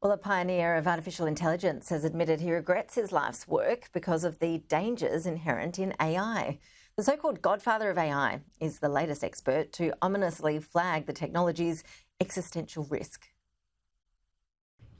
Well, a pioneer of artificial intelligence has admitted he regrets his life's work because of the dangers inherent in AI. The so called godfather of AI is the latest expert to ominously flag the technology's existential risk.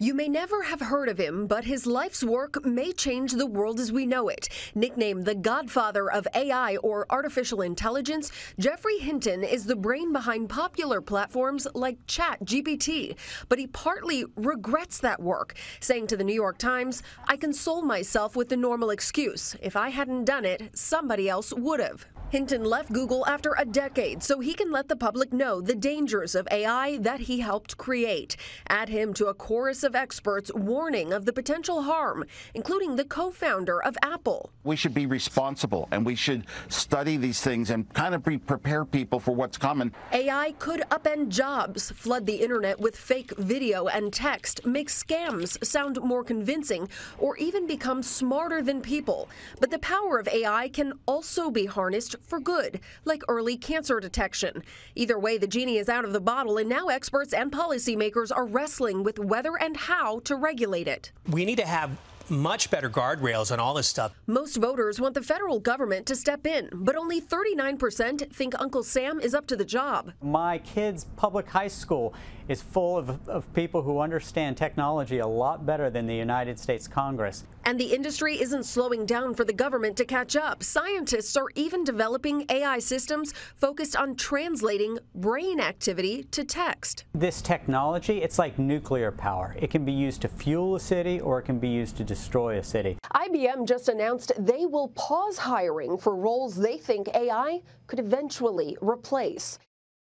You may never have heard of him, but his life's work may change the world as we know it. Nicknamed the godfather of AI or artificial intelligence, Geoffrey Hinton is the brain behind popular platforms like ChatGPT. But he partly regrets that work, saying to the New York Times, I console myself with the normal excuse. If I hadn't done it, somebody else would have. Hinton left Google after a decade so he can let the public know the dangers of AI that he helped create. Add him to a chorus of experts warning of the potential harm, including the co founder of Apple. We should be responsible and we should study these things and kind of prepare people for what's coming. AI could upend jobs, flood the internet with fake video and text, make scams sound more convincing, or even become smarter than people. But the power of AI can also be harnessed for good, like early cancer detection. Either way, the genie is out of the bottle, and now experts and policymakers are wrestling with whether and how to regulate it. We need to have much better guardrails on all this stuff. Most voters want the federal government to step in, but only 39% think Uncle Sam is up to the job. My kid's public high school is full of, of people who understand technology a lot better than the United States Congress. And the industry isn't slowing down for the government to catch up. Scientists are even developing AI systems focused on translating brain activity to text. This technology, it's like nuclear power. It can be used to fuel a city or it can be used to destroy a city. IBM just announced they will pause hiring for roles they think AI could eventually replace.